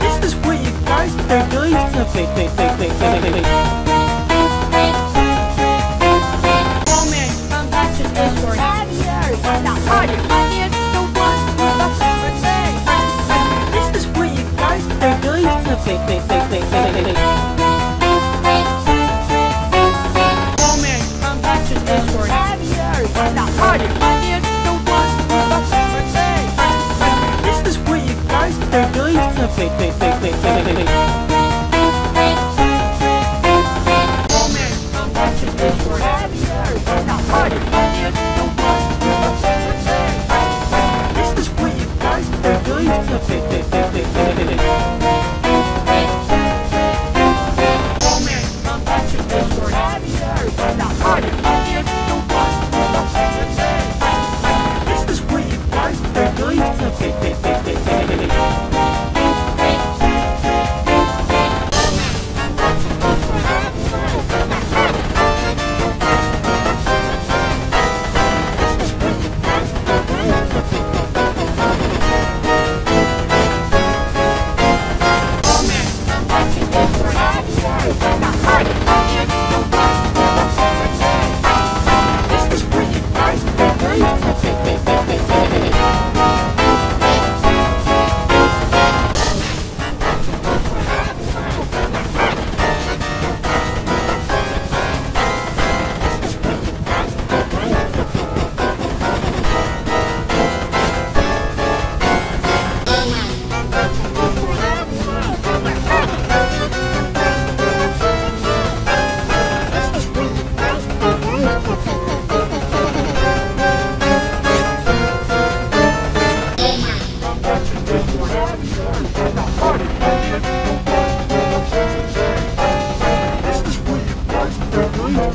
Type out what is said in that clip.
This is what you guys are doing think, think, think, think, think, think, think.